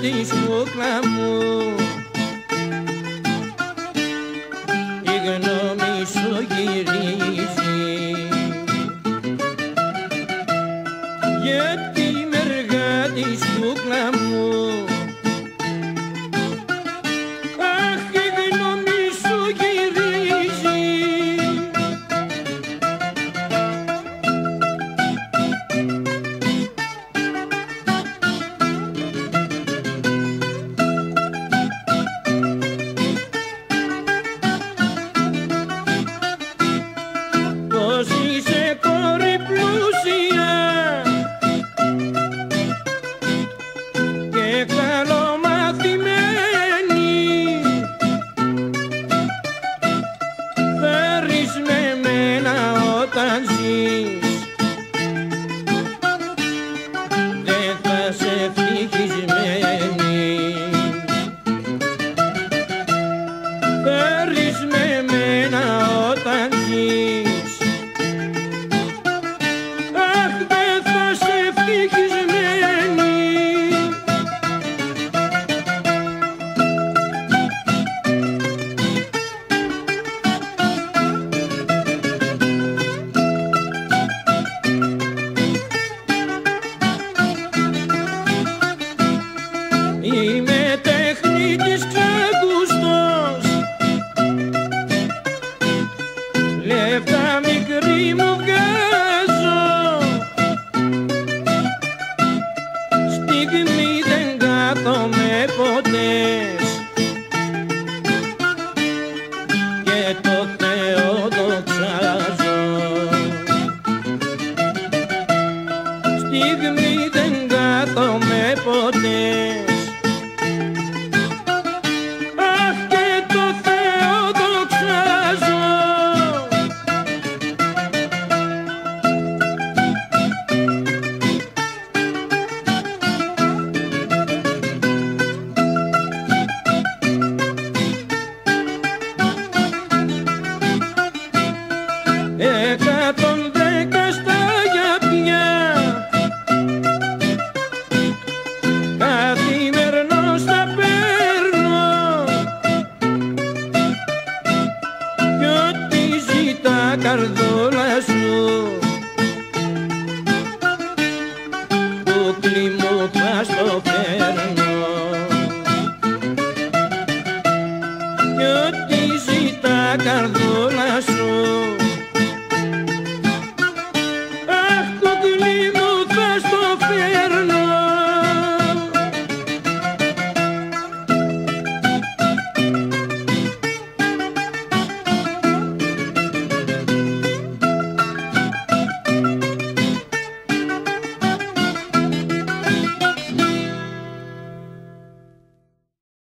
τη σμούκλα μου. Η γνώμη σου γυρίζει. Γιατί είμαι εργάτης ποτές και το Θεό δοξάζω στιγμή δεν κάθομαι ποτέ τα καρδόλα σου. Το κλειμό το φέρνω. Και ό,τι τα καρδόλα